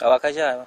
好吧开下来吧。